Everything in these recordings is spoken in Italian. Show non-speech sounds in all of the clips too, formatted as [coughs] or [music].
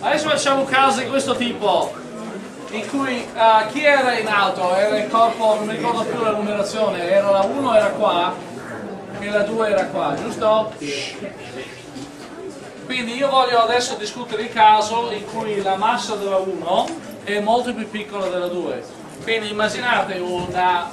Adesso facciamo un caso di questo tipo, in cui uh, chi era in alto? Era il corpo, non mi ricordo più la numerazione, era la 1 era qua e la 2 era qua, giusto? Quindi io voglio adesso discutere il caso in cui la massa della 1 è molto più piccola della 2. Quindi immaginate una,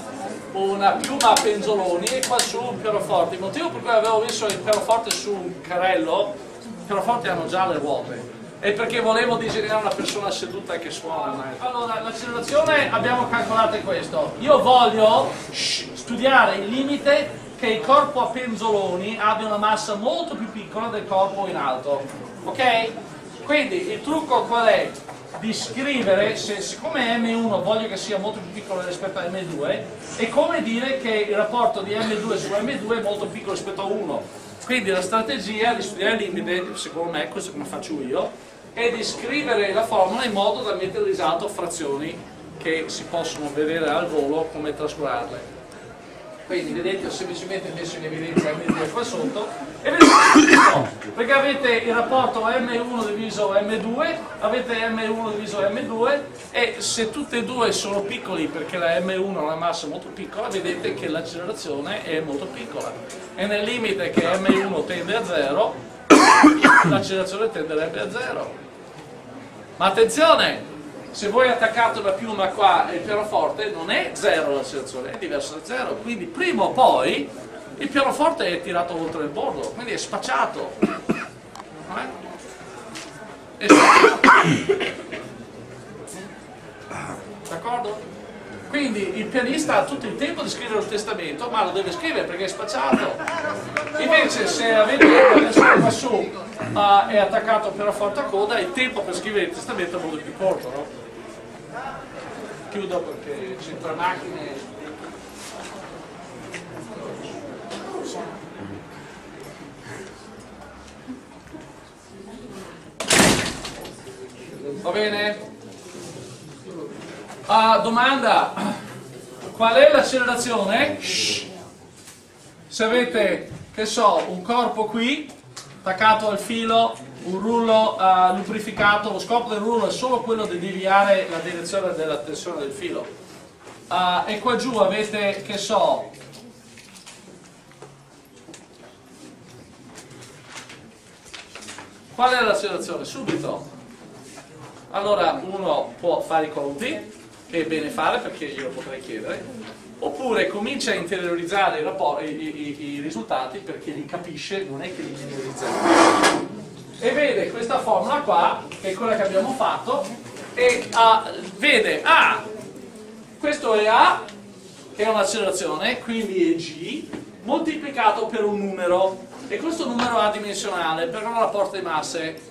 una piuma a penzoloni e qua su un pianoforte. Il motivo per cui avevo messo il pianoforte su un carrello, i pianoforti hanno già le ruote, è perché volevo disegnare una persona seduta che suona. Allora, l'accelerazione abbiamo calcolato questo. Io voglio studiare il limite che il corpo a penzoloni abbia una massa molto più piccola del corpo in alto. Ok? Quindi il trucco qual è? Di scrivere, se, siccome M1 voglio che sia molto più piccolo rispetto a M2, è come dire che il rapporto di M2 su M2 è molto piccolo rispetto a 1. Quindi la strategia di studiare il limite, secondo me, questo come faccio io, è di scrivere la formula in modo da mettere in risalto frazioni che si possono vedere al volo come trascurarle. Quindi vedete ho semplicemente messo in evidenza M2 qua sotto e vedete perché avete il rapporto M1 diviso M2 avete M1 diviso M2 e se tutte e due sono piccoli perché la M1 ha una massa molto piccola vedete che l'accelerazione è molto piccola. E nel limite che M1 tende a 0 l'accelerazione tenderebbe a 0 ma attenzione se voi attaccate una piuma qua e il pianoforte non è zero l'accelerazione, è diverso da zero, quindi prima o poi il pianoforte è tirato oltre il bordo, quindi è spacciato. Eh? È spacciato. [coughs] D'accordo? Quindi il pianista ha tutto il tempo di scrivere il testamento, ma lo deve scrivere perché è spacciato. Invece se avete qua su uh, è attaccato al pianoforte a coda, il tempo per scrivere il testamento è molto più corto, no? chiudo perché c'entra macchine va bene? Ah, domanda qual è l'accelerazione? se avete che so un corpo qui attaccato al filo un rullo uh, lubrificato, lo scopo del rullo è solo quello di deviare la direzione della tensione del filo. Uh, e qua giù avete, che so, qual è l'accelerazione? Subito. Allora uno può fare i conti, che è bene fare perché io lo potrei chiedere, oppure comincia a interiorizzare i, i, i, i risultati perché li capisce, non è che li memorizza e vede questa formula qua, che è quella che abbiamo fatto, e uh, vede A, questo è A, che è un'accelerazione, quindi è G, moltiplicato per un numero, e questo numero è adimensionale, perché non rapporto di masse.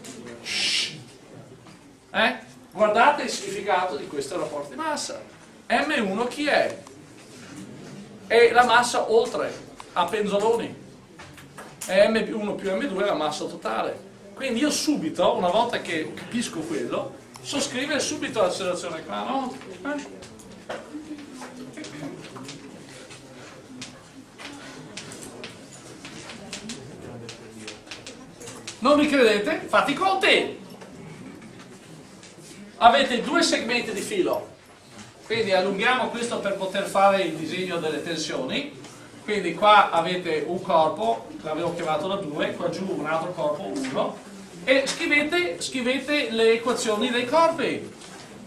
Eh? Guardate il significato di questo rapporto di massa. M1 chi è? È la massa oltre, a penzoloni. E M1 più M2 è la massa totale. Quindi io subito, una volta che capisco quello, so scrivere subito l'accelerazione qua, no? Eh? Non mi credete? Fate i conti! Avete due segmenti di filo, quindi allunghiamo questo per poter fare il disegno delle tensioni quindi qua avete un corpo, l'avevo chiamato da 2, qua giù un altro corpo, 1, e scrivete, scrivete le equazioni dei corpi.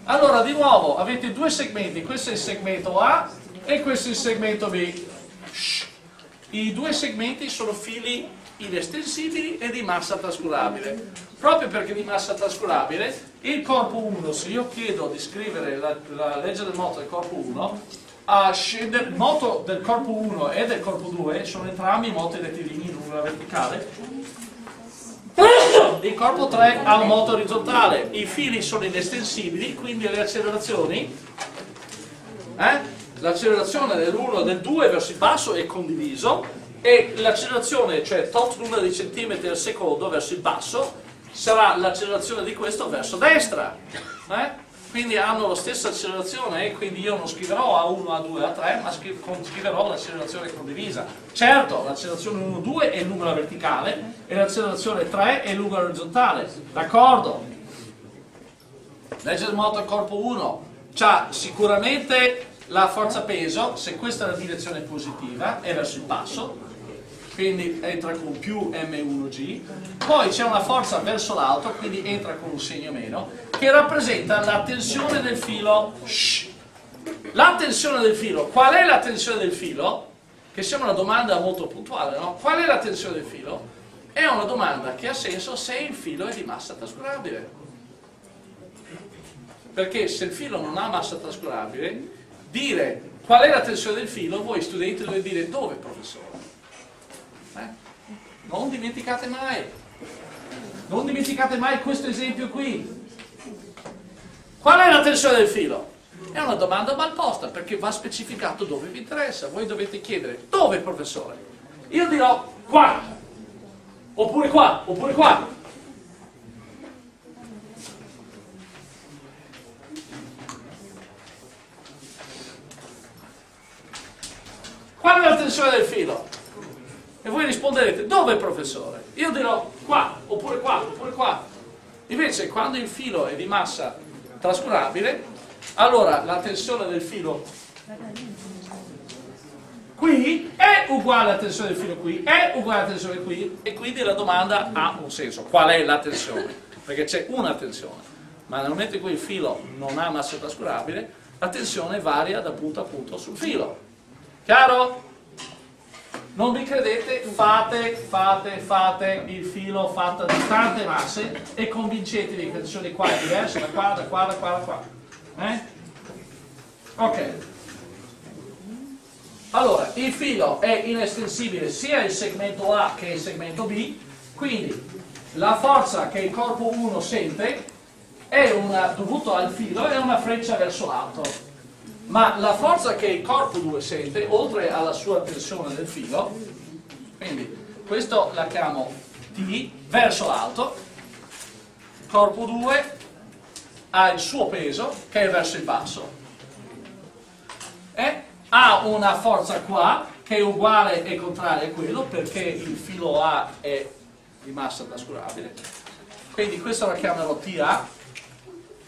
Allora, di nuovo, avete due segmenti, questo è il segmento A e questo è il segmento B. I due segmenti sono fili inestensibili e di massa trascurabile. Proprio perché di massa trascurabile, il corpo 1, se io chiedo di scrivere la, la legge del moto del corpo 1, a scendere, il moto del corpo 1 e del corpo 2 sono entrambi moti rettilinei in lunga verticale. Il corpo 3 ha un moto orizzontale, i fili sono inestensibili, quindi le accelerazioni, eh? l'accelerazione dell'1 e del 2 verso il basso è condiviso e l'accelerazione, cioè tot numero di centimetri al secondo verso il basso, sarà l'accelerazione di questo verso destra. Eh? quindi hanno la stessa accelerazione e quindi io non scriverò A1, A2, A3 ma scriverò l'accelerazione condivisa certo l'accelerazione 1, 2 è il numero verticale e l'accelerazione 3 è il numero orizzontale d'accordo? Legge del moto al corpo 1 ha sicuramente la forza peso, se questa è la direzione positiva, è verso il basso, quindi entra con più M1G, poi c'è una forza verso l'alto, quindi entra con un segno meno, che rappresenta la tensione del filo. Shh. La tensione del filo, qual è la tensione del filo? Che sembra una domanda molto puntuale, no? Qual è la tensione del filo? È una domanda che ha senso se il filo è di massa trascurabile. Perché se il filo non ha massa trascurabile, dire qual è la tensione del filo, voi studenti dovete dire dove, professore? Non dimenticate mai, non dimenticate mai questo esempio qui. Qual è la tensione del filo? È una domanda mal posta perché va specificato dove vi interessa. Voi dovete chiedere dove, professore? Io dirò qua, oppure qua, oppure qua. Qual è la tensione del filo? E voi risponderete, dove professore? Io dirò qua, oppure qua, oppure qua. Invece quando il filo è di massa trascurabile, allora la tensione del filo qui è uguale alla tensione del filo qui, è uguale alla tensione qui, e quindi la domanda ha un senso. Qual è la tensione? Perché c'è una tensione. Ma nel momento in cui il filo non ha massa trascurabile, la tensione varia da punto a punto sul filo. Chiaro? Non vi credete? Fate, fate, fate il filo fatto di tante masse e convincetevi che la tensione qua è diversa da qua, da qua, da qua, da qua. Eh? Ok. Allora, il filo è inestensibile sia il segmento A che il segmento B, quindi la forza che il corpo 1 sente è una, dovuto al filo è una freccia verso l'alto, ma la forza che il corpo 2 sente, oltre alla sua tensione del filo, quindi questo la chiamo T verso l'alto, corpo 2 ha il suo peso che è verso il basso e ha una forza qua che è uguale e contraria a quello perché il filo A è di massa trascurabile. Quindi questo la chiamerò TA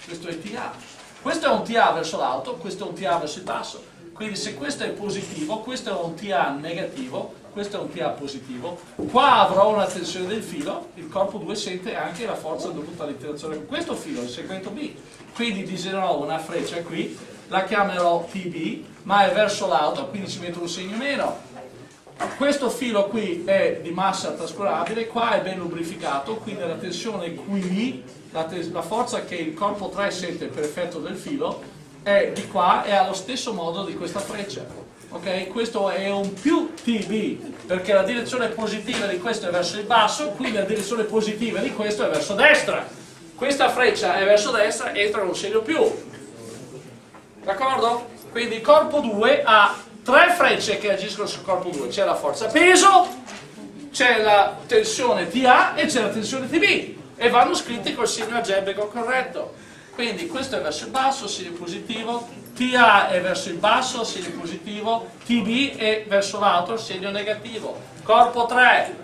questo è TA questo è un TA verso l'alto questo è un TA verso il basso. Quindi se questo è positivo questo è un TA negativo questo è un TA positivo, qua avrò una tensione del filo, il corpo 2 sente anche la forza dovuta all'interazione con questo filo, il segmento B, quindi disegnerò una freccia qui, la chiamerò TB, ma è verso l'alto, quindi ci metto un segno meno. Questo filo qui è di massa trascurabile, qua è ben lubrificato, quindi la tensione qui, la, la forza che il corpo 3 sente per effetto del filo, è di qua e allo stesso modo di questa freccia ok? Questo è un più TB, perché la direzione positiva di questo è verso il basso, quindi la direzione positiva di questo è verso destra. Questa freccia è verso destra, entra un segno più. D'accordo? Quindi il corpo 2 ha tre frecce che agiscono sul corpo 2. C'è la forza peso, c'è la tensione TA e c'è la tensione TB. E vanno scritti col segno algebrico corretto. Quindi questo è verso il basso, segno positivo, TA è verso il basso, segno positivo, TB è verso l'alto, segno negativo. Corpo 3.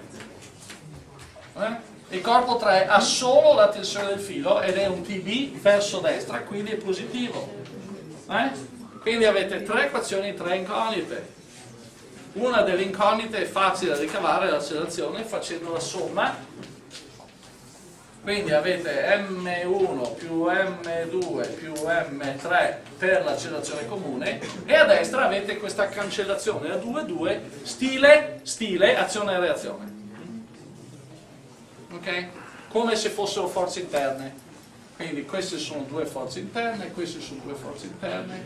Eh? Il corpo 3 ha solo la tensione del filo ed è un TB verso destra, quindi è positivo. Eh? Quindi avete tre equazioni, tre incognite. Una delle incognite è facile da ricavare l'accelerazione facendo la somma quindi avete M1 più M2 più M3 per l'accelerazione comune e a destra avete questa cancellazione a 2, 2, stile, stile, azione e reazione. Ok? Come se fossero forze interne. Quindi queste sono due forze interne, queste sono due forze interne.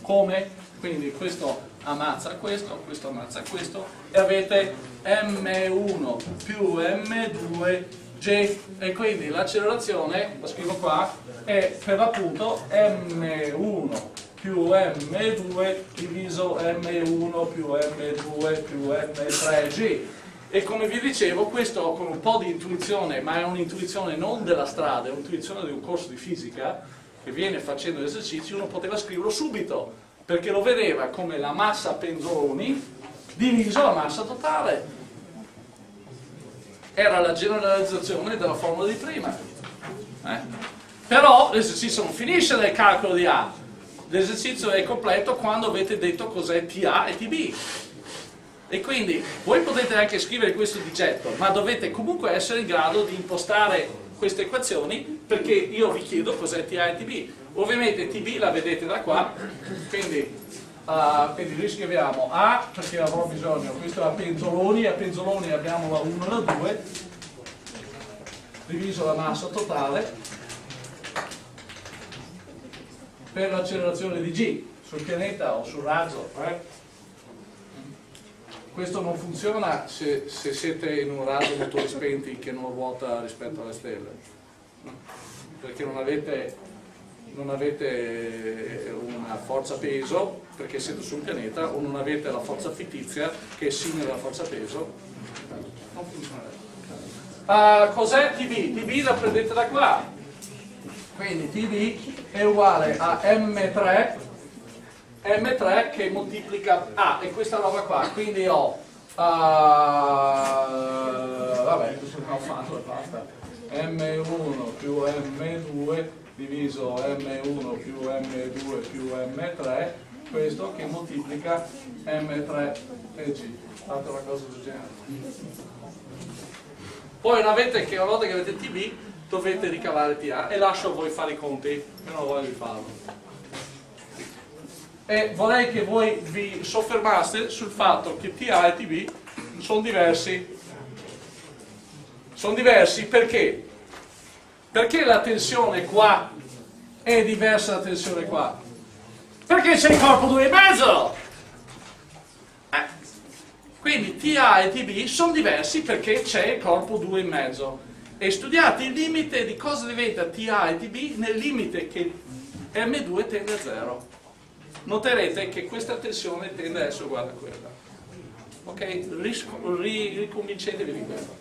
Come? Quindi questo ammazza questo, questo ammazza questo e avete M1 più M2 G. E quindi l'accelerazione, la scrivo qua, è per l'appunto M1 più M2 diviso M1 più M2 più M3G e come vi dicevo questo con un po' di intuizione ma è un'intuizione non della strada è un'intuizione di un corso di fisica che viene facendo esercizi uno poteva scriverlo subito perché lo vedeva come la massa penzoloni diviso la massa totale. Era la generalizzazione della formula di prima. Eh? Però l'esercizio non finisce nel calcolo di A, l'esercizio è completo quando avete detto cos'è TA e TB. E quindi voi potete anche scrivere questo di getto, ma dovete comunque essere in grado di impostare queste equazioni perché io vi chiedo cos'è TA e TB. Ovviamente TB la vedete da qua, quindi, uh, quindi riscriviamo A perché avrò bisogno, questo è a penzoloni, a penzoloni abbiamo la 1 e la 2, diviso la massa totale per l'accelerazione di G sul pianeta o sul razzo. Eh? Questo non funziona se, se, siete in un razzo motori spenti che non ruota rispetto alle stelle, perché non avete, non avete una forza peso perché siete su un pianeta o non avete la forza fittizia che è simile alla forza peso. Non funzionerà. Uh, cos'è TB? TB la prendete da qua. Quindi TB è uguale a M3 M3 che moltiplica A e questa roba qua, quindi ho uh, vabbè, ho fatto basta. M1 più M2 diviso M1 più M2 più M3 questo che moltiplica M3 e G. Fate una cosa del genere. Poi una volta che, una volta che avete TB dovete ricavare TA e lascio a voi fare i conti, io non voglio farlo. E vorrei che voi vi soffermaste sul fatto che TA e TB sono diversi. Sono diversi perché? Perché la tensione qua è diversa dalla tensione qua? Perché c'è il corpo 2 e mezzo! Eh. Quindi TA e TB sono diversi perché c'è il corpo 2 e mezzo e studiate il limite di cosa diventa TA e TB nel limite che M2 tende a 0. Noterete che questa tensione tende a essere uguale a quella. Ok? Riconvincetevi di questo.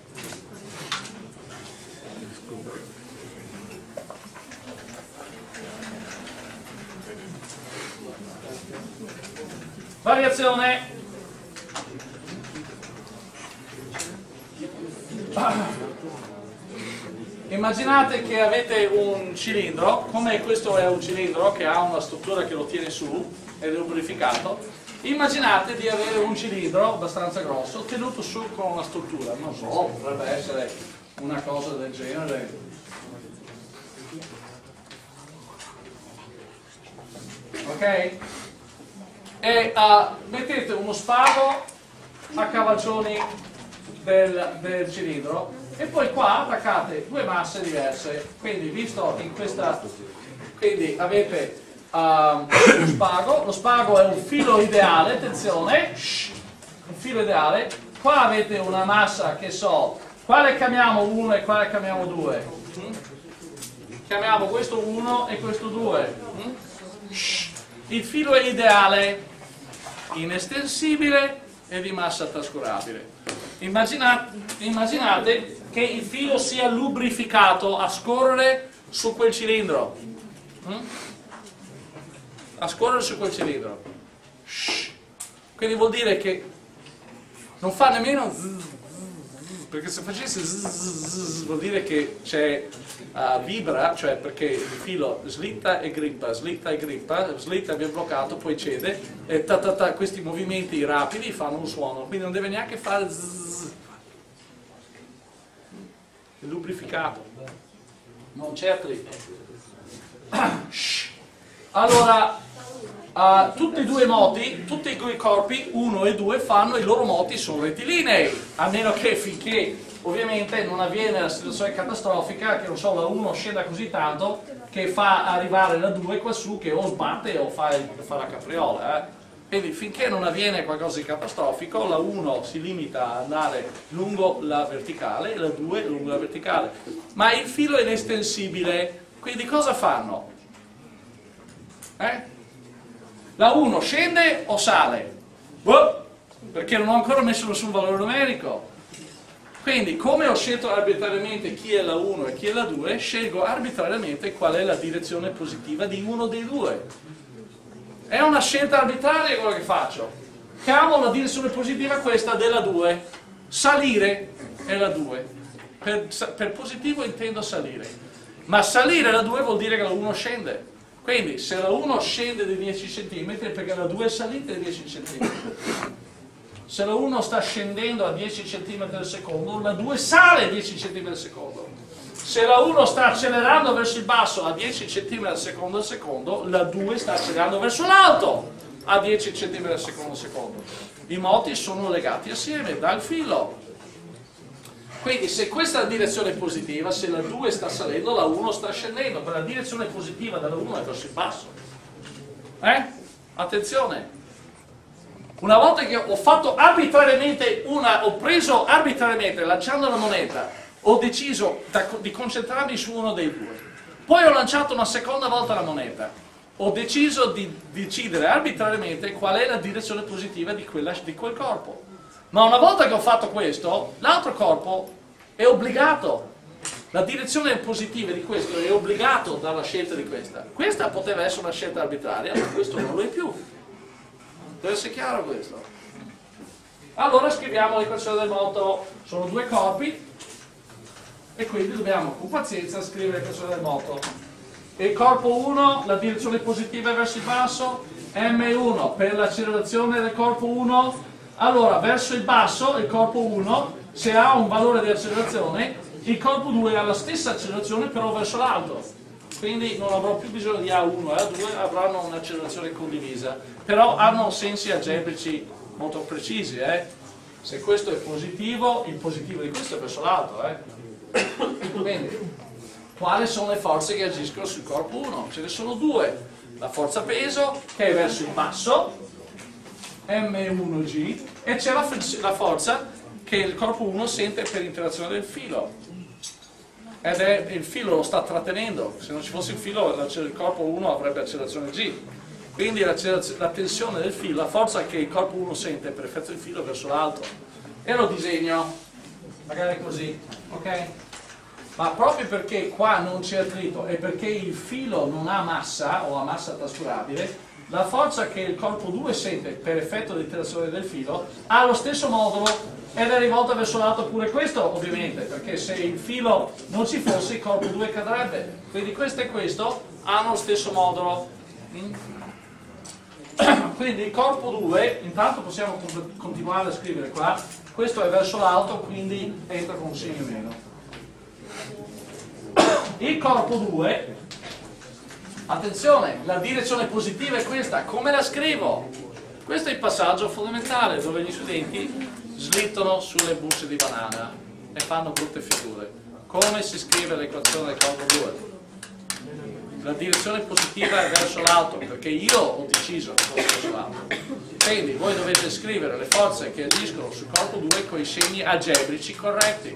Variazione. Ah. Immaginate che avete un cilindro, come questo è un cilindro che ha una struttura che lo tiene su ed è lubrificato, immaginate di avere un cilindro abbastanza grosso tenuto su con una struttura, non so, potrebbe essere una cosa del genere. Ok? E uh, mettete uno spago a cavalcioni del, del cilindro e poi qua attaccate due masse diverse. Quindi visto in questa quindi avete uh, lo spago. Lo spago è un filo ideale attenzione. Un filo ideale. Qua avete una massa che so quale chiamiamo 1 e quale chiamiamo 2 mm? chiamiamo questo 1 e questo 2 mm? il filo è ideale inestensibile e di massa trascurabile. Immaginate, immaginate che il filo sia lubrificato a scorrere su quel cilindro. Mm? A scorrere su quel cilindro. Quindi vuol dire che non fa nemmeno perché se facesse vuol dire che c'è uh, vibra, cioè perché il filo slitta e grippa, slitta e grippa, slitta e viene bloccato, poi cede e ta, ta, ta, questi movimenti rapidi fanno un suono, quindi non deve neanche fare zzz, lubrificato, non certo di Allora, uh, tutti e due i moti, tutti i corpi, 1 e 2, fanno i loro moti sono rettilinei, a meno che finché ovviamente non avviene la situazione catastrofica che non so, la 1 scenda così tanto che fa arrivare la 2 quassù che o sbatte o fa, fa la capriola. Eh? Quindi finché non avviene qualcosa di catastrofico, la 1 si limita ad andare lungo la verticale, la 2 lungo la verticale. Ma il filo è inestensibile, quindi cosa fanno? Eh? La 1 scende o sale? Boh, perché non ho ancora messo nessun valore numerico. Quindi, come ho scelto arbitrariamente chi è la 1 e chi è la 2, scelgo arbitrariamente qual è la direzione positiva di uno dei due. È una scelta arbitraria quello che faccio. Cavo la direzione positiva questa della 2. Salire è la 2. Per, per positivo intendo salire. ma salire la 2 vuol dire che la 1 scende. Quindi se la 1 scende di 10 cm è perché la 2 è salita di 10 cm. Se la 1 sta scendendo a 10 cm al secondo, la 2 sale 10 cm al secondo. Se la 1 sta accelerando verso il basso a 10 cm al secondo al secondo, la 2 sta accelerando verso l'alto a 10 cm al secondo al secondo. I moti sono legati assieme dal filo. Quindi se questa è la direzione positiva, se la 2 sta salendo, la 1 sta scendendo, per la direzione positiva dalla 1 è verso il basso. Eh? Attenzione! Una volta che ho fatto arbitrariamente una, ho preso arbitrariamente, lanciando la moneta, ho deciso di concentrarmi su uno dei due. Poi ho lanciato una seconda volta la moneta. Ho deciso di decidere arbitrariamente qual è la direzione positiva di, quella, di quel corpo. Ma una volta che ho fatto questo, l'altro corpo è obbligato. La direzione positiva di questo è obbligato dalla scelta di questa. Questa poteva essere una scelta arbitraria, ma questo non lo è più. Deve essere chiaro questo. Allora scriviamo l'equazione del moto. Sono due corpi e quindi dobbiamo con pazienza scrivere l'equazione del moto. Il corpo 1, la direzione positiva è verso il basso, M1 per l'accelerazione del corpo 1. Allora, verso il basso, il corpo 1, se ha un valore di accelerazione, il corpo 2 ha la stessa accelerazione però verso l'alto quindi non avrò più bisogno di A1 e A2, avranno un'accelerazione condivisa, però hanno sensi algebrici molto precisi. Eh? Se questo è positivo, il positivo di questo è verso l'alto. Eh? Quindi, quali sono le forze che agiscono sul corpo 1? Ce ne sono due. La forza peso, che è verso il basso, M1G, e c'è la, la forza che il corpo 1 sente per interazione del filo, ed è il filo lo sta trattenendo, se non ci fosse il filo il corpo 1 avrebbe accelerazione G. Quindi la, la tensione del filo, la forza che il corpo 1 sente per effetto del filo verso l'alto. E lo disegno, magari così, ok? Ma proprio perché qua non c'è attrito e perché il filo non ha massa o ha massa trascurabile, la forza che il corpo 2 sente per effetto dell'interazione del filo ha lo stesso modulo ed è rivolta verso l'alto pure questo ovviamente perché se il filo non ci fosse il corpo 2 cadrebbe quindi questo e questo hanno lo stesso modulo quindi il corpo 2 intanto possiamo continuare a scrivere qua questo è verso l'alto quindi entra con un segno meno il corpo 2 attenzione la direzione positiva è questa come la scrivo questo è il passaggio fondamentale dove gli studenti slittano sulle bucce di banana e fanno brutte figure. Come si scrive l'equazione del corpo 2? La direzione positiva è verso l'alto, perché io ho deciso che fosse verso l'alto. Quindi voi dovete scrivere le forze che agiscono sul corpo 2 con i segni algebrici corretti.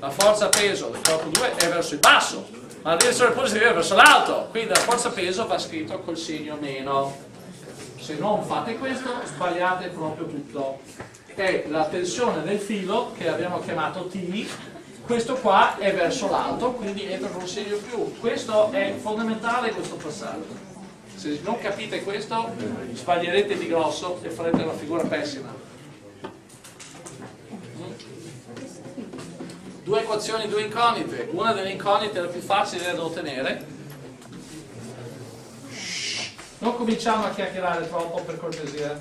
La forza peso del corpo 2 è verso il basso, ma la direzione positiva è verso l'alto, quindi la forza peso va scritto col segno meno. Se non fate questo, sbagliate proprio tutto è la tensione del filo che abbiamo chiamato T, questo qua è verso l'alto, quindi entra con un segno più. Questo è fondamentale questo passaggio. Se non capite questo, sbaglierete di grosso e farete una figura pessima. Due equazioni, due incognite. Una delle incognite è la più facile da ottenere. Non cominciamo a chiacchierare troppo per cortesia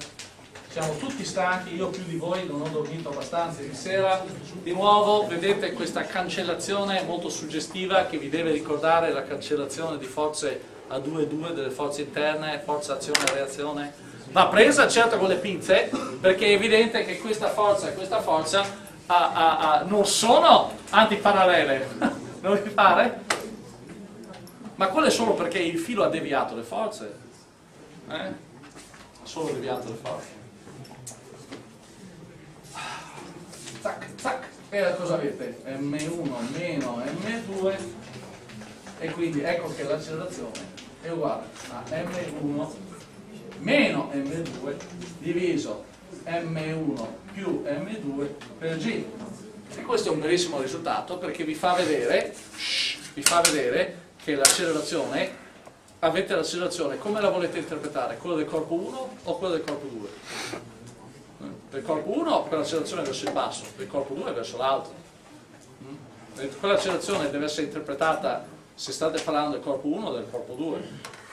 siamo tutti stanchi, io più di voi non ho dormito abbastanza ieri sera. Di nuovo vedete questa cancellazione molto suggestiva che vi deve ricordare la cancellazione di forze a 2-2 delle forze interne, forza azione e reazione. Va presa certo con le pinze perché è evidente che questa forza e questa forza a, a, a, non sono antiparallele, [laughs] non vi pare? Ma quello è solo perché il filo ha deviato le forze. Eh? Ha solo deviato le forze. zac, zac, e cosa avete? M1 meno M2 e quindi ecco che l'accelerazione è uguale a M1 meno M2 diviso M1 più M2 per G. E questo è un bellissimo risultato perché vi fa vedere, vi fa vedere che l'accelerazione, avete l'accelerazione, come la volete interpretare? Quella del corpo 1 o quella del corpo 2? del corpo 1 per l'accelerazione verso il basso, del corpo 2 verso l'alto. Mm? quell'accelerazione deve essere interpretata se state parlando del corpo 1 o del corpo 2.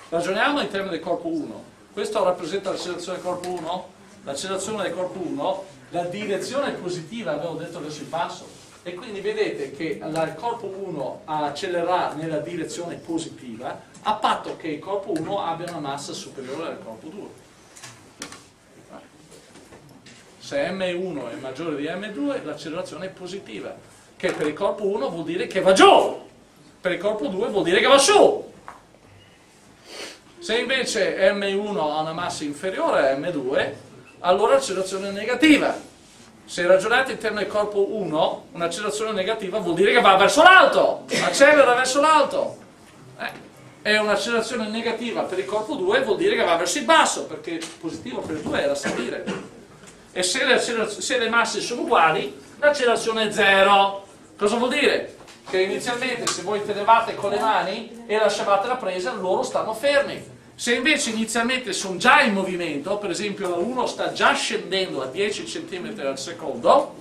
Ragioniamo in termini del corpo 1. Questo rappresenta l'accelerazione del corpo 1? L'accelerazione del corpo 1, la direzione positiva, avevo detto verso il basso, e quindi vedete che il corpo 1 accelererà nella direzione positiva a patto che il corpo 1 abbia una massa superiore al corpo 2 se M1 è maggiore di M2 l'accelerazione è positiva che per il corpo 1 vuol dire che va giù per il corpo 2 vuol dire che va su se invece M1 ha una massa inferiore a M2 allora l'accelerazione è negativa se ragionate in termini di corpo 1, un'accelerazione negativa vuol dire che va verso l'alto, accelera verso l'alto. Eh, e un'accelerazione negativa per il corpo 2 vuol dire che va verso il basso, perché positivo per il 2 era salire. E se le, se le masse sono uguali, l'accelerazione è zero. Cosa vuol dire? Che inizialmente se voi tenevate con le mani e lasciavate la presa, loro stanno fermi se invece inizialmente sono già in movimento, per esempio la 1 sta già scendendo a 10 cm al secondo,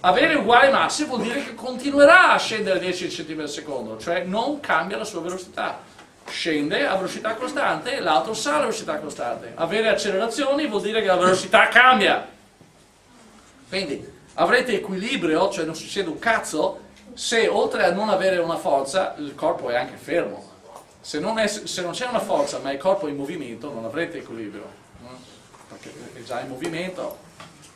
avere uguali massi vuol dire che continuerà a scendere a 10 cm al secondo, cioè non cambia la sua velocità. Scende a velocità costante e l'altro sale a velocità costante. Avere accelerazioni vuol dire che la velocità cambia. Quindi avrete equilibrio, cioè non succede un cazzo, se oltre a non avere una forza il corpo è anche fermo se non, c'è una forza ma il corpo è in movimento non avrete equilibrio, no? perché è già in movimento.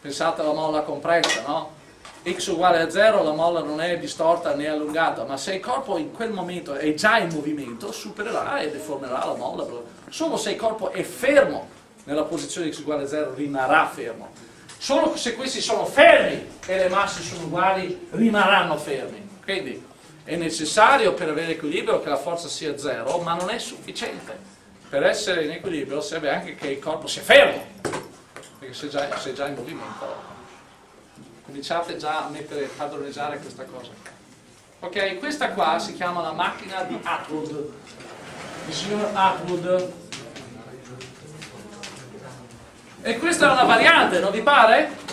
Pensate alla molla compressa, no? x uguale a 0, la molla non è distorta né allungata, ma se il corpo in quel momento è già in movimento, supererà e deformerà la molla. Solo se il corpo è fermo nella posizione x uguale a 0 rimarrà fermo. Solo se questi sono fermi e le masse sono uguali, rimarranno fermi. Quindi è necessario per avere equilibrio che la forza sia zero, ma non è sufficiente. Per essere in equilibrio serve anche che il corpo sia fermo, perché se già, se già in movimento cominciate già a mettere, a padroneggiare questa cosa. Ok, questa qua si chiama la macchina di Atwood, il signor Atwood. E questa è una variante, non vi pare?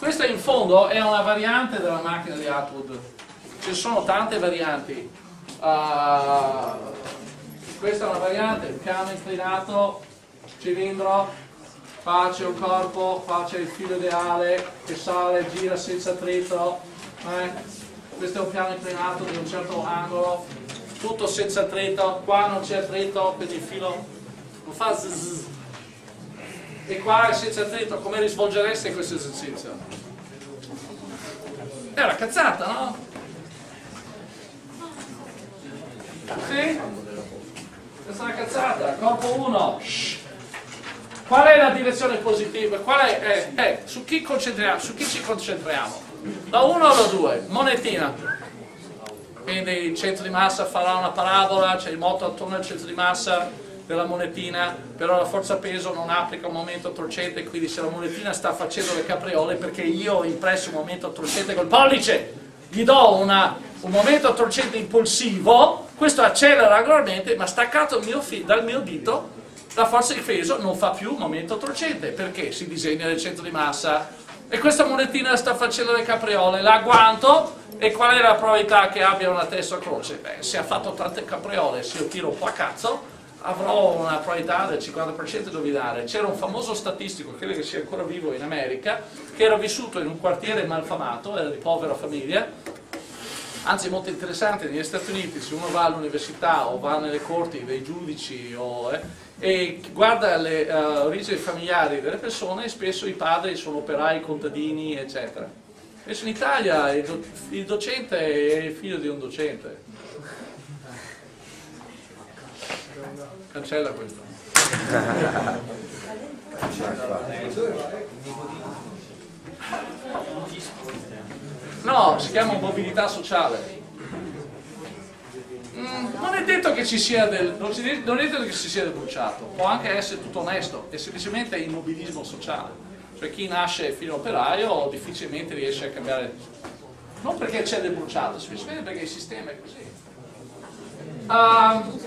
Questa in fondo è una variante della macchina di Atwood. Ci sono tante varianti. Uh, questa è una variante piano inclinato cilindro qua c'è un corpo qua c'è il filo ideale che sale gira senza attrito eh? questo è un piano inclinato di un certo angolo. Tutto senza attrito qua non c'è attrito quindi il filo non fa zzz e qua senza attrito come risvolgereste questo esercizio? è una cazzata no? Sì? Questa è una cazzata. Corpo 1. Qual è la direzione positiva? Qual è? Eh, eh, su, chi su chi ci concentriamo? La 1 o la 2? Monetina. Quindi il centro di massa farà una parabola, c'è il moto attorno al centro di massa della monetina, però la forza peso non applica un momento torcente, quindi se la monetina sta facendo le capriole perché io ho impresso un momento torcente col pollice, gli do una, un momento torcente impulsivo, questo accelera regolarmente, ma staccato mio dal mio dito, la forza di peso non fa più momento torcente, perché si disegna nel centro di massa. E questa monetina sta facendo le capriole, la agguanto, e qual è la probabilità che abbia una testa a croce? Beh, se ha fatto tante capriole, se io tiro un po' a cazzo, avrò una probabilità del 50% di indovinare. C'era un famoso statistico, credo che sia ancora vivo in America, che era vissuto in un quartiere malfamato, era di povera famiglia, anzi molto interessante negli Stati Uniti se uno va all'università o va nelle corti dei giudici o, eh, e guarda le uh, origini familiari delle persone spesso i padri sono operai, contadini eccetera invece in Italia il, il docente è figlio di un docente cancella questo No, si chiama mobilità sociale. Mm, non è detto che ci sia del, non, ci, non è detto che ci sia del bruciato, può anche essere tutto onesto, è semplicemente immobilismo sociale. Cioè chi nasce fino operaio difficilmente riesce a cambiare, non perché c'è del bruciato, semplicemente perché il sistema è così. Uh,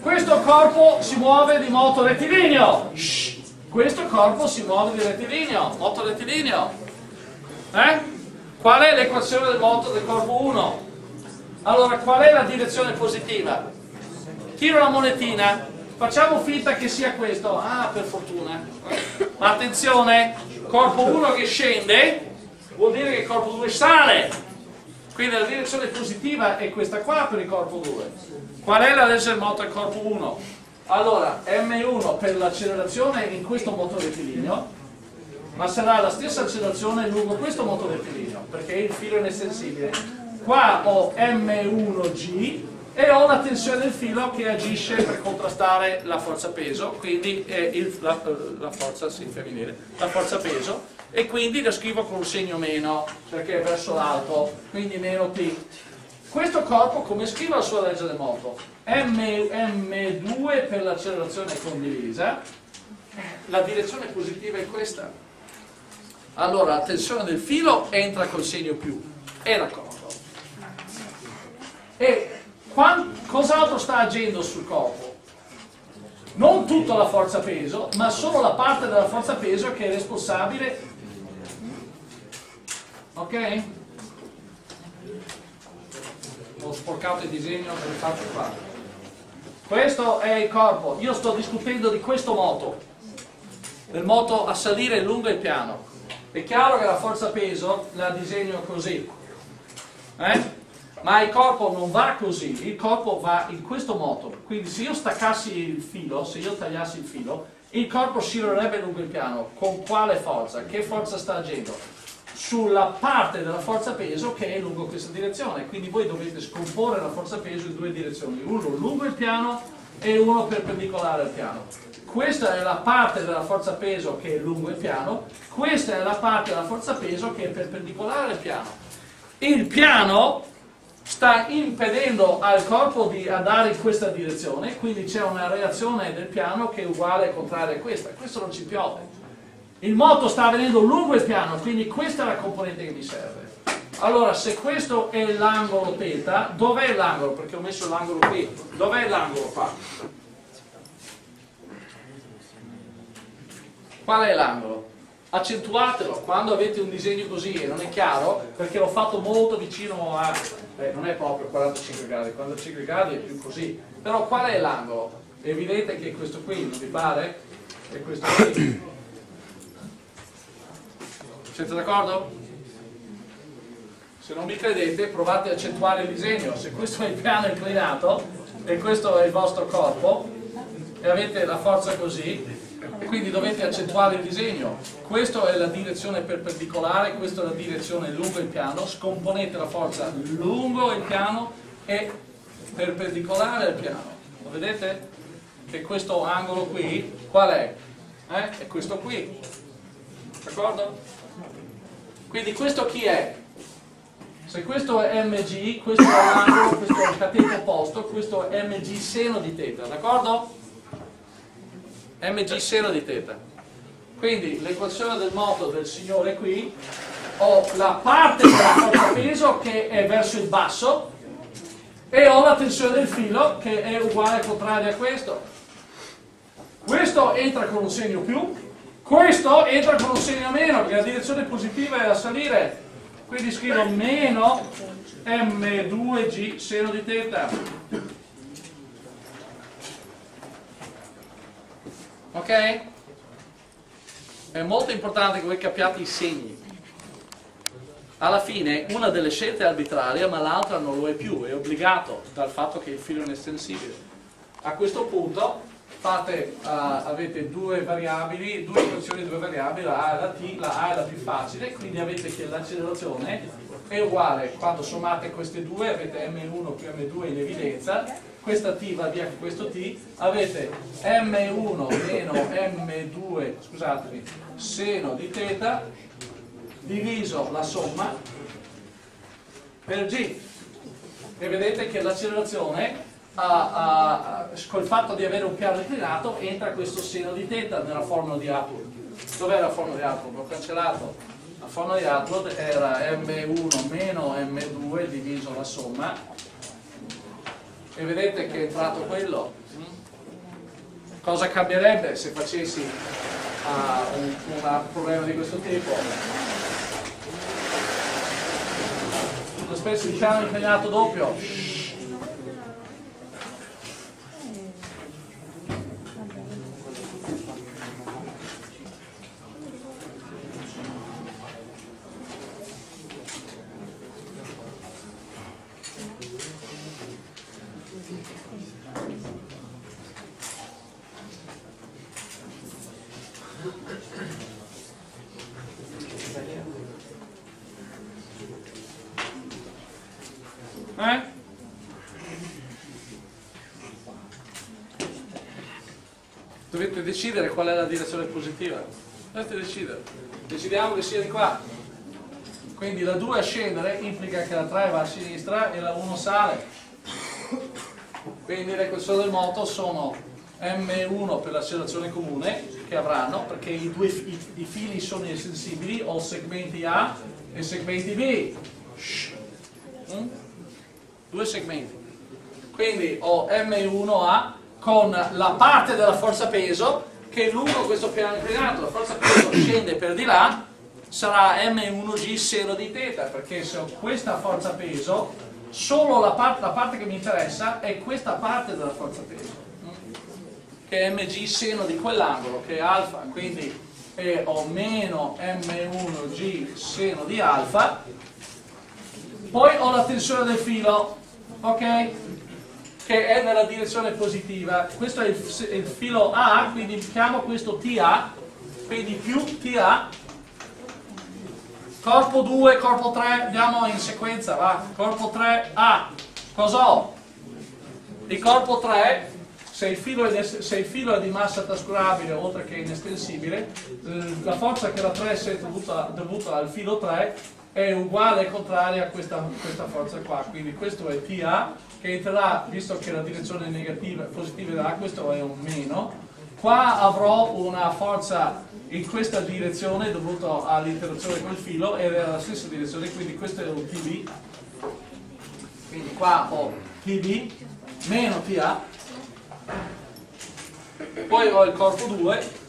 questo corpo si muove di moto rettilineo. Shh. Questo corpo si muove di rettilineo, moto rettilineo. Eh? Qual è l'equazione del moto del corpo 1? Allora, qual è la direzione positiva? Tiro la monetina, facciamo finta che sia questo. Ah, per fortuna. Ma attenzione, corpo 1 che scende vuol dire che il corpo 2 sale. Quindi la direzione positiva è questa qua per il corpo 2. Qual è la direzione del moto del corpo 1? Allora, M1 per l'accelerazione in questo motore rettilineo, ma sarà la stessa accelerazione lungo questo motore rettilineo, perché il filo è inestensibile. Qua ho M1G e ho la tensione del filo che agisce per contrastare la forza peso, quindi il, la, la, forza sì, femminile, la forza peso, e quindi lo scrivo con un segno meno, perché è verso l'alto, quindi meno T. Questo corpo come scrivo la sua legge del moto? M, M2 per l'accelerazione condivisa, la direzione positiva è questa. Allora la tensione del filo entra col segno più, è d'accordo. E cos'altro sta agendo sul corpo? Non tutta la forza peso, ma solo la parte della forza peso che è responsabile. Ok? Ho sporcato il disegno, lo faccio qua. Questo è il corpo. Io sto discutendo di questo moto, del moto a salire lungo il piano. È chiaro che la forza peso la disegno così. Eh? ma il corpo non va così, il corpo va in questo modo, quindi se io staccassi il filo, se io tagliassi il filo, il corpo scivolerebbe lungo il piano, con quale forza? Che forza sta agendo? Sulla parte della forza peso che è lungo questa direzione, quindi voi dovete scomporre la forza peso in due direzioni, uno lungo il piano e uno perpendicolare al piano. Questa è la parte della forza peso che è lungo il piano, questa è la parte della forza peso che è perpendicolare al piano. Il piano sta impedendo al corpo di andare in questa direzione, quindi c'è una reazione del piano che è uguale e contraria a questa. Questo non ci piove. Il moto sta venendo lungo il piano, quindi questa è la componente che mi serve. Allora, se questo è l'angolo θ, dov'è l'angolo? Perché ho messo l'angolo qui. Dov'è l'angolo qua? Qual è l'angolo? accentuatelo quando avete un disegno così e non è chiaro perché l'ho fatto molto vicino a eh, non è proprio 45 gradi 45 gradi è più così però qual è l'angolo? è evidente che questo qui non vi pare? è questo qui siete d'accordo? se non mi credete provate a accentuare il disegno se questo è il piano inclinato e questo è il vostro corpo e avete la forza così quindi dovete accentuare il disegno questa è la direzione perpendicolare questa è la direzione lungo il piano scomponete la forza lungo il piano e perpendicolare al piano lo vedete? che questo angolo qui qual è? Eh? è questo qui d'accordo? Quindi questo chi è? se questo è mg questo è l'angolo questo è il cateto opposto questo è mg seno di teta d'accordo? mg seno di teta. Quindi l'equazione del moto del signore qui, ho la parte della forza peso che è verso il basso e ho la tensione del filo che è uguale al contrario a questo. Questo entra con un segno più, questo entra con un segno meno perché la direzione positiva è a salire. Quindi scrivo meno m2g seno di teta ok? È molto importante che voi capiate i segni. Alla fine una delle scelte è arbitraria, ma l'altra non lo è più, è obbligato dal fatto che il filo è inestensibile. A questo punto fate, uh, avete due variabili, due equazioni due variabili, la A e la T, la A è la più facile, quindi avete che l'accelerazione è uguale, quando sommate queste due avete M1 più M2 in evidenza, questa t va via con questo t, avete m1 meno m2, scusatemi, seno di θ diviso la somma per g. E vedete che l'accelerazione col fatto di avere un piano inclinato entra questo seno di θ nella formula di Atwood. Dov'è la formula di Atwood? L'ho cancellato. La formula di Atwood era m1 meno m2 diviso la somma e vedete che è entrato quello cosa cambierebbe se facessi uh, un, un problema di questo tipo specie di piano inclinato doppio. Eh? Dovete decidere qual è la direzione positiva. Dovete decidere. Decidiamo che sia di qua. Quindi la 2 a scendere implica che la 3 va a sinistra e la 1 sale. Quindi l'equazione del moto sono M1 per l'accelerazione comune che avranno, perché i, due, i, i fili sono insensibili, ho segmenti A e segmenti B. Mm? Due segmenti. Quindi ho M1A con la parte della forza peso che lungo questo piano inclinato, la forza peso [coughs] scende per di là, sarà M1G seno di teta, perché se ho questa forza peso, solo la parte, la parte che mi interessa è questa parte della forza peso, che è mg seno di quell'angolo, che è alfa, quindi e ho meno M1G seno di alfa, poi ho la tensione del filo, ok? Che è nella direzione positiva. Questo è il, il filo A, quindi chiamo questo TA, quindi più TA. Corpo 2, corpo 3, andiamo in sequenza, va. Corpo 3, A. Cosa ho? Il corpo 3, se il, filo è, se il filo è di massa trascurabile oltre che inestensibile, la forza che la 3 è dovuta, dovuta al filo 3 è uguale e contraria a questa, questa, forza qua, quindi questo è TA che entrerà, visto che la direzione è negativa, positiva da questo è un meno, qua avrò una forza in questa direzione dovuta all'interazione col filo ed è la stessa direzione, quindi questo è un TB, quindi qua ho TB meno TA, poi ho il corpo 2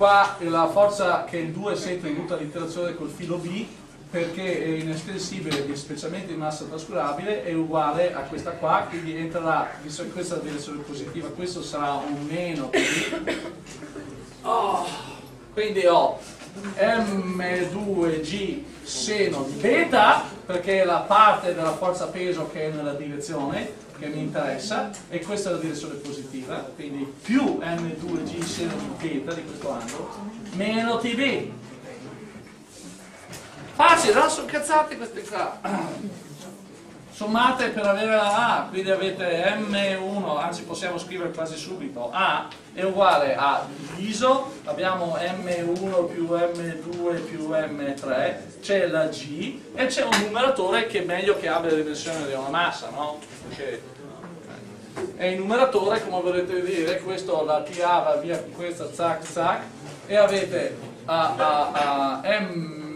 Qua la forza che il 2 sente dovuta all'interazione col filo B perché è inestensibile, specialmente in massa trascurabile, è uguale a questa qua, quindi entrerà, visto che questa è la direzione positiva, questo sarà un meno oh, quindi ho M2G seno di beta, perché è la parte della forza peso che è nella direzione, che mi interessa e questa è la direzione positiva, quindi più N2G seno di beta di questo angolo, meno TB. Facile, no? Sono cazzate queste qua. Sommate per avere la A, quindi avete M1, anzi possiamo scrivere quasi subito, A è uguale a diviso, abbiamo M1 più M2 più M3, c'è la G e c'è un numeratore che è meglio che abbia le dimensioni di una massa, no? Perché è il numeratore, come volete vedere, questo la TA va via con questa, zac zac, e avete a, a, a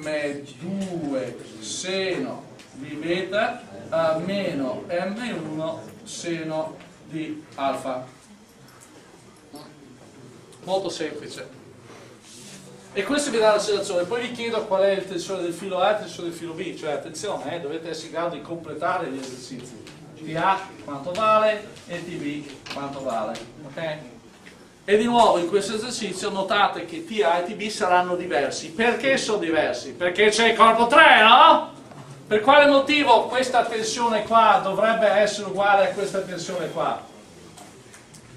M2 seno di beta a meno M1 seno di alfa. Molto semplice. E questo vi dà l'accelerazione. Poi vi chiedo qual è il tensione del filo A e il tensione del filo B, cioè attenzione, eh, dovete essere in grado di completare gli esercizi. TA quanto vale e TB quanto vale. ok? E di nuovo in questo esercizio notate che TA e TB saranno diversi. Perché sono diversi? Perché c'è il corpo 3, no? Per quale motivo questa tensione qua dovrebbe essere uguale a questa tensione qua?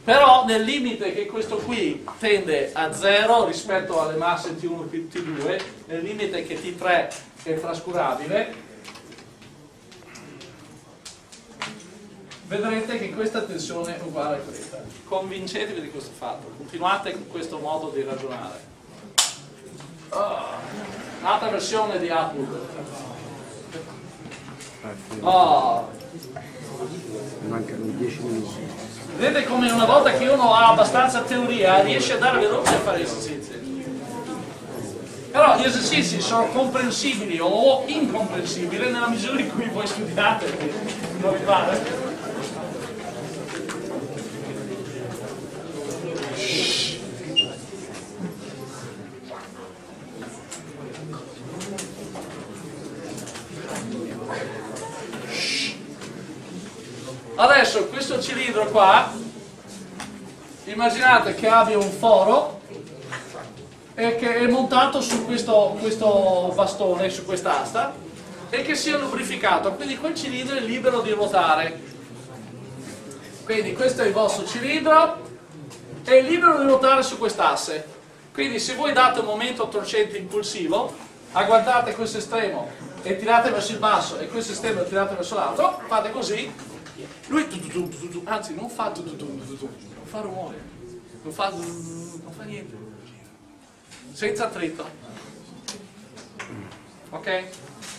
Però nel limite che questo qui tende a 0 rispetto alle masse T1 e T2, nel limite che T3 è trascurabile, vedrete che questa tensione è uguale a questa. Convincetevi di questo fatto, continuate con questo modo di ragionare. Oh, un'altra versione di Atwood. Oh. Mancano 10 minuti. Vedete come una volta che uno ha abbastanza teoria riesce a dare veloce a fare esercizi. Però gli esercizi sono comprensibili o incomprensibili nella misura in cui voi studiate. Non vi pare? Adesso questo cilindro qua, immaginate che abbia un foro e che è montato su questo, questo bastone, su quest'asta e che sia lubrificato, quindi quel cilindro è libero di ruotare. Quindi questo è il vostro cilindro, è libero di ruotare su quest'asse. Quindi se voi date un momento torcente impulsivo, agguantate questo estremo e tirate verso il basso e questo estremo e tirate verso l'altro, fate così, lui tu, tu, tu, tu, anzi non fa tu, tu, tu, tu, tu, non fa rumore, non fa, non fa niente, senza attrito. Ok?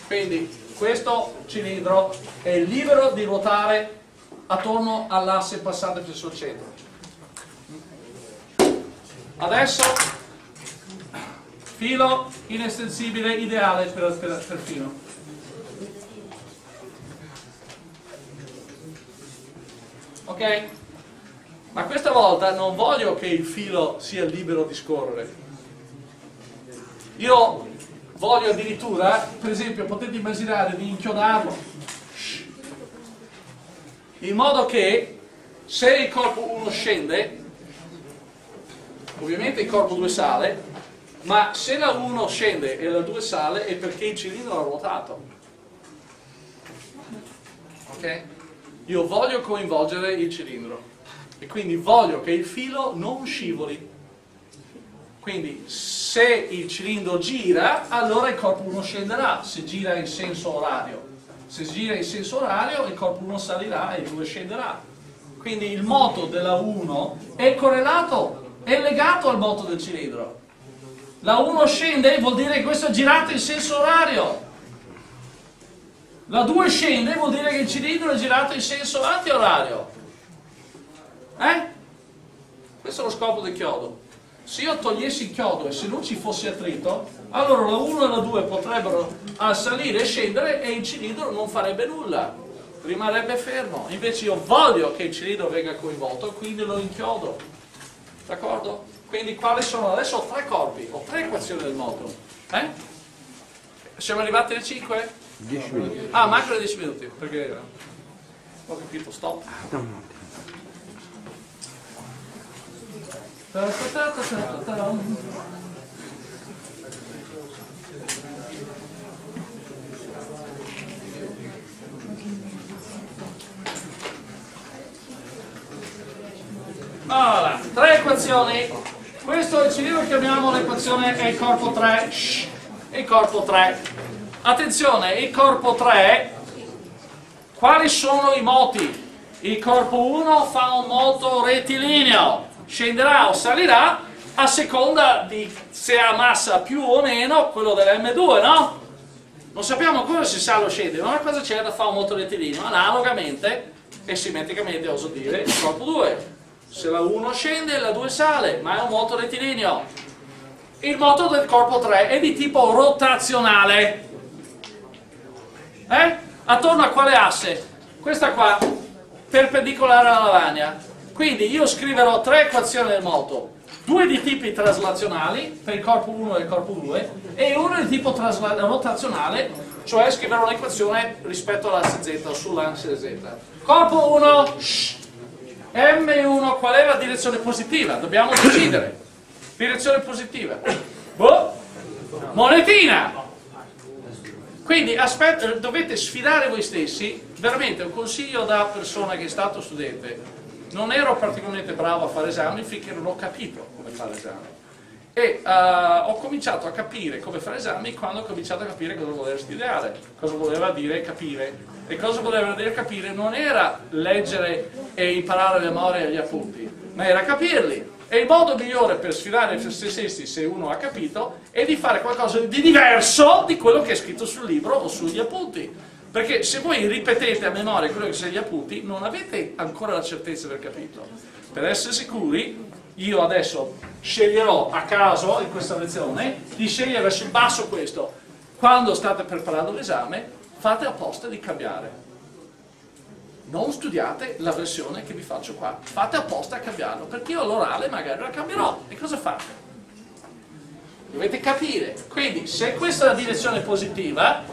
Quindi questo cilindro è libero di ruotare attorno all'asse passante verso il centro. Adesso filo inestensibile ideale per, per, per filo. Ok? Ma questa volta non voglio che il filo sia libero di scorrere. Io voglio addirittura, per esempio, potete immaginare di inchiodarlo in modo che se il corpo 1 scende, ovviamente il corpo 2 sale, ma se la 1 scende e la 2 sale è perché il cilindro ha ruotato. Ok? Io voglio coinvolgere il cilindro e quindi voglio che il filo non scivoli. Quindi se il cilindro gira, allora il corpo 1 scenderà, se gira in senso orario. Se gira in senso orario, il corpo 1 salirà e il 2 scenderà. Quindi il moto della 1 è correlato, è legato al moto del cilindro. La 1 scende vuol dire che questo è girato in senso orario. La 2 scende vuol dire che il cilindro è girato in senso antiorario. Eh? Questo è lo scopo del chiodo. Se io togliessi il chiodo e se non ci fosse attrito, allora la 1 e la 2 potrebbero salire e scendere e il cilindro non farebbe nulla, rimarrebbe fermo. Invece io voglio che il cilindro venga coinvolto, quindi lo inchiodo. D'accordo? Quindi quali sono? Adesso ho tre corpi, ho tre equazioni del moto. Eh? Siamo arrivati alle 5? 10 minuti. Ah, mancano 10 minuti, perché ho capito, stop. Allora, tre equazioni. Questo è il cilindro che chiamiamo l'equazione è il corpo 3. Shh, il corpo 3. Attenzione, il corpo 3, quali sono i moti? Il corpo 1 fa un moto rettilineo, scenderà o salirà a seconda di se ha massa più o meno quello dell'M2, no? Non sappiamo ancora se sale o scende, ma una cosa certa fa un moto rettilineo, analogamente e simmetricamente oso dire il corpo 2. Se la 1 scende, la 2 sale, ma è un moto rettilineo. Il moto del corpo 3 è di tipo rotazionale. Eh? Attorno a quale asse? Questa qua, perpendicolare alla lavagna. Quindi io scriverò tre equazioni del moto, due di tipi traslazionali per il corpo 1 e il corpo 2 e una di tipo rotazionale, cioè scriverò l'equazione rispetto all'asse Z o sull'asse Z. Corpo 1, M1, qual è la direzione positiva? Dobbiamo decidere. Direzione positiva. Boh, monetina! Quindi aspetta, dovete sfidare voi stessi, veramente un consiglio da persona che è stato studente. Non ero particolarmente bravo a fare esami finché non ho capito come fare esami. E uh, ho cominciato a capire come fare esami quando ho cominciato a capire cosa voleva studiare, cosa voleva dire capire. E cosa voleva dire capire non era leggere e imparare a memoria gli appunti, ma era capirli. E il modo migliore per sfidare se stessi, se uno ha capito, è di fare qualcosa di diverso di quello che è scritto sul libro o sugli appunti. Perché se voi ripetete a memoria quello che sono gli appunti, non avete ancora la certezza di aver capito. Per essere sicuri, io adesso sceglierò a caso in questa lezione di scegliere verso il basso questo. Quando state preparando l'esame, fate apposta di cambiare. Non studiate la versione che vi faccio qua, fate apposta a cambiarlo, perché io all'orale magari la cambierò. E cosa fate? Dovete capire. Quindi, se questa è la direzione positiva,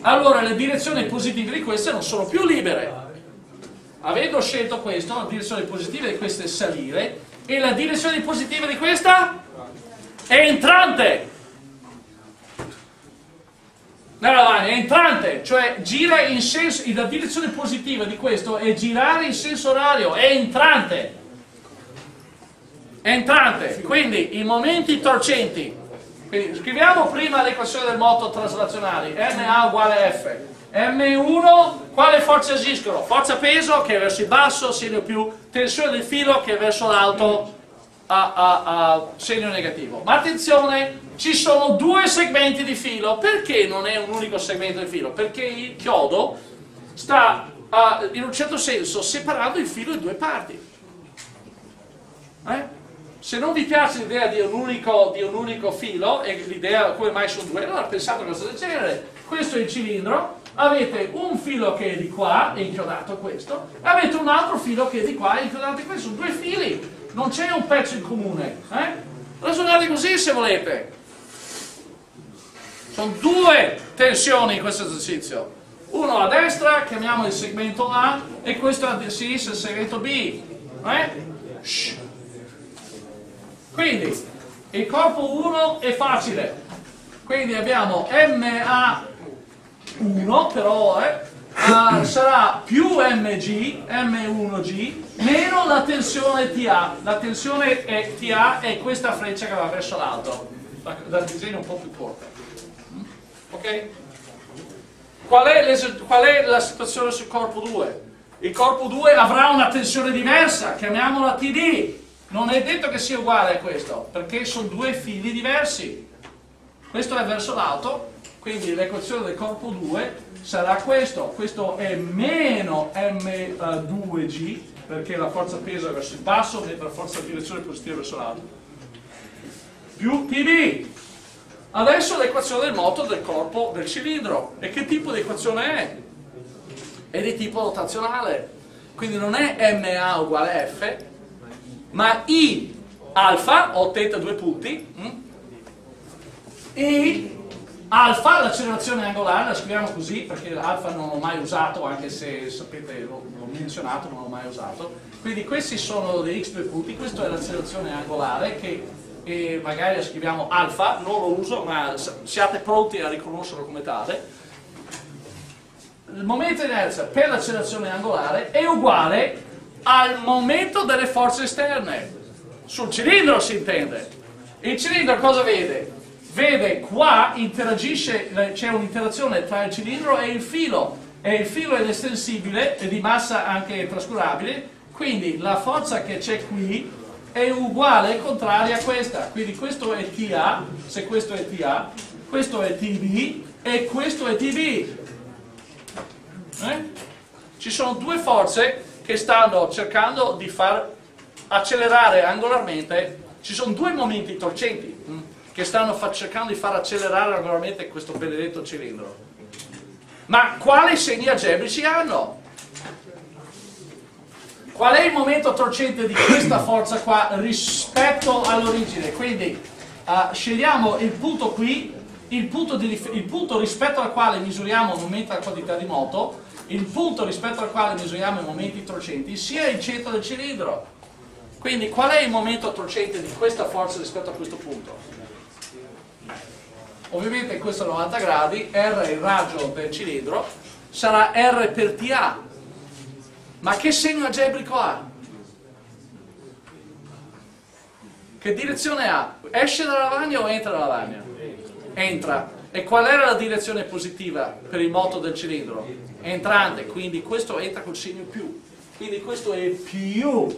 allora le direzioni positive di queste non sono più libere. avendo scelto questo, la direzione positiva di questa è salire, e la direzione positiva di questa è entrante. No, è entrante, cioè gira in senso, la direzione positiva di questo è girare in senso orario, è entrante. È entrante, quindi i momenti torcenti. Quindi scriviamo prima l'equazione del moto traslazionale, MA uguale F. M1, quale forze agiscono? Forza peso che è verso il basso, segno più, tensione del filo che è verso l'alto, a, a, a segno negativo. Ma attenzione, ci sono due segmenti di filo. Perché non è un unico segmento di filo? Perché il chiodo sta uh, in un certo senso separando il filo in due parti. Eh? Se non vi piace l'idea di, di, un unico filo e l'idea come mai sono due, allora pensate a cosa del genere. Questo è il cilindro, avete un filo che è di qua, è inchiodato questo, e avete un altro filo che è di qua, è inchiodato questo, sono due fili non c'è un pezzo in comune. Eh? Ragionate così se volete. Sono due tensioni in questo esercizio. Uno a destra, chiamiamo il segmento A, e questo a sinistra il segmento B. Eh? Quindi, il corpo 1 è facile. Quindi abbiamo MA1, però eh, uh, sarà più mg, m1g, meno la tensione TA. La tensione è TA è questa freccia che va verso l'alto, dal disegno un po' più corto. Ok? Qual è, qual è la situazione sul corpo 2? Il corpo 2 avrà una tensione diversa, chiamiamola TD. Non è detto che sia uguale a questo, perché sono due fili diversi. Questo è verso l'alto, quindi l'equazione del corpo 2 sarà questo, questo è meno m2g perché la forza peso è verso il basso mentre la forza di direzione positiva verso l'alto più tb adesso l'equazione del moto del corpo del cilindro e che tipo di equazione è? è di tipo rotazionale quindi non è ma uguale f ma i alfa o teta due punti hm? e Alfa, l'accelerazione angolare, la scriviamo così perché alfa non l'ho mai usato, anche se sapete l'ho menzionato, non l'ho mai usato. Quindi questi sono dei x due punti, questa è l'accelerazione angolare che eh, magari la scriviamo alfa, non lo uso, ma siate pronti a riconoscerlo come tale. Il momento di inerzia per l'accelerazione angolare è uguale al momento delle forze esterne. Sul cilindro si intende. Il cilindro cosa vede? vede qua interagisce, c'è un'interazione tra il cilindro e il filo e il filo è estensibile e di massa anche trascurabile quindi la forza che c'è qui è uguale e contraria a questa quindi questo è TA se questo è TA questo è TB e questo è TB eh? ci sono due forze che stanno cercando di far accelerare angolarmente ci sono due momenti torcenti che stanno cercando di far accelerare regolarmente questo benedetto cilindro. Ma quali segni algebrici hanno? Qual è il momento torcente di questa [clears throat] forza qua rispetto all'origine? Quindi uh, scegliamo il punto qui, il punto, di, il punto rispetto al quale misuriamo il momento della quantità di moto, il punto rispetto al quale misuriamo i momenti torcenti, sia il centro del cilindro. Quindi qual è il momento torcente di questa forza rispetto a questo punto? ovviamente questo 90 gradi R è il raggio del cilindro sarà R per TA ma che segno algebrico ha? che direzione ha? esce dalla lavagna o entra dalla lavagna? entra e qual era la direzione positiva per il moto del cilindro? entrante, quindi questo entra col segno più quindi questo è più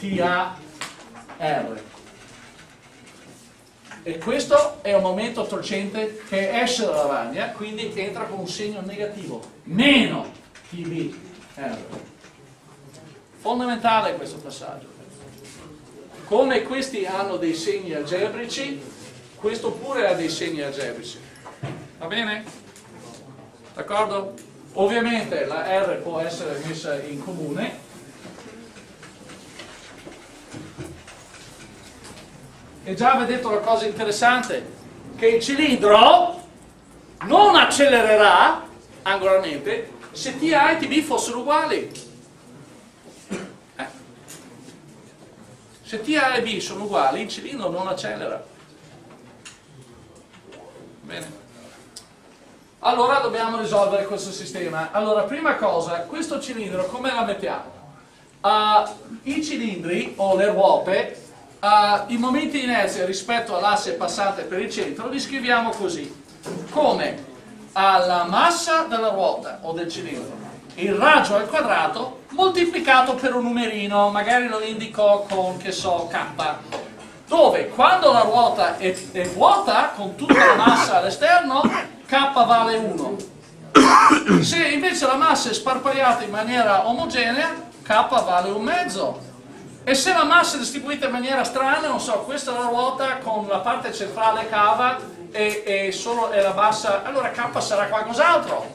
TAR e questo è un momento torcente che esce dalla lavagna, quindi entra con un segno negativo, meno TB. Fondamentale questo passaggio. Come questi hanno dei segni algebrici, questo pure ha dei segni algebrici. Va bene? D'accordo? Ovviamente la R può essere messa in comune, e già avete detto una cosa interessante, che il cilindro non accelererà angolarmente se TA e TB fossero uguali. Se TA e B sono uguali, il cilindro non accelera. Bene. Allora dobbiamo risolvere questo sistema. Allora, prima cosa, questo cilindro come la mettiamo? Uh, I cilindri o le ruote, uh, i momenti di inerzia rispetto all'asse passante per il centro li scriviamo così, come alla massa della ruota o del cilindro, il raggio al quadrato moltiplicato per un numerino, magari lo indico con, che so, k, dove quando la ruota è, è vuota, con tutta la massa all'esterno, k vale 1. Se invece la massa è sparpagliata in maniera omogenea, k vale un mezzo. E se la massa è distribuita in maniera strana, non so, questa è la ruota con la parte centrale cava e, e solo è la bassa, allora k sarà qualcos'altro,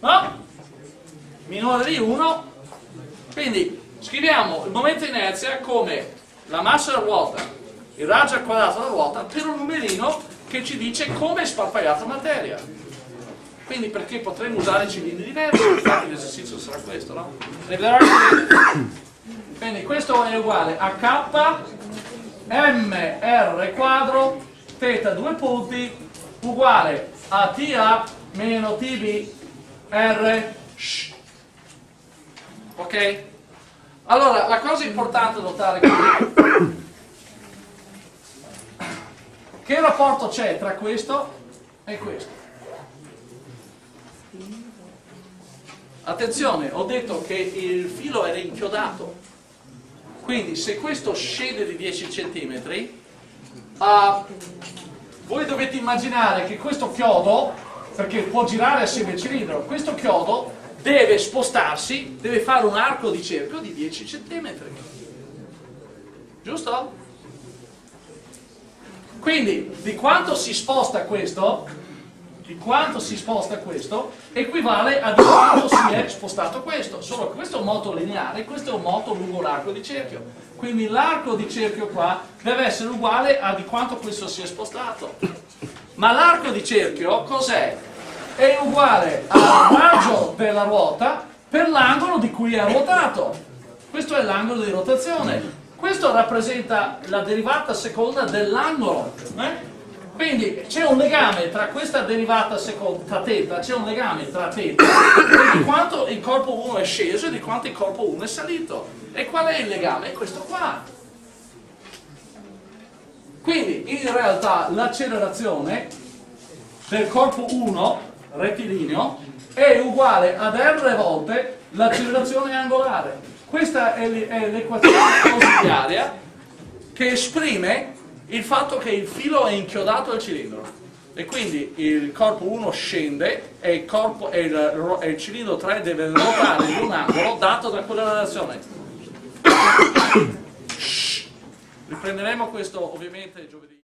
no? Minore di 1. Quindi scriviamo il momento inerzia come la massa della ruota, il raggio al quadrato della ruota, per un numerino che ci dice come è sparpagliata materia. Quindi perché potremmo usare cilindri diversi, infatti l'esercizio sarà questo, no? Quindi questo è uguale a k mr quadro θ due punti uguale a TA meno tb r sh. Ok? Allora la cosa importante da notare qui che rapporto c'è tra questo e questo? Attenzione, ho detto che il filo era inchiodato, quindi se questo scende di 10 cm, uh, voi dovete immaginare che questo chiodo, perché può girare assieme al cilindro, questo chiodo deve spostarsi, deve fare un arco di cerchio di 10 cm. Giusto? Quindi di quanto si sposta questo? di quanto si sposta questo equivale a di quanto si è spostato questo, solo che questo è un moto lineare, questo è un moto lungo l'arco di cerchio. Quindi l'arco di cerchio qua deve essere uguale a di quanto questo si è spostato. Ma l'arco di cerchio cos'è? È uguale al raggio della ruota per l'angolo di cui è ruotato. Questo è l'angolo di rotazione. Questo rappresenta la derivata seconda dell'angolo. Eh? Quindi c'è un legame tra questa derivata seconda, θ, c'è un legame tra θ e di quanto il corpo 1 è sceso e di quanto il corpo 1 è salito. E qual è il legame? È questo qua. Quindi in realtà l'accelerazione del corpo 1 rettilineo è uguale ad r volte l'accelerazione angolare. Questa è l'equazione [coughs] ausiliaria che esprime il fatto che il filo è inchiodato al cilindro e quindi il corpo 1 scende e il, corpo, e il, e il cilindro 3 deve ruotare in un angolo dato da quella relazione. Riprenderemo questo ovviamente giovedì.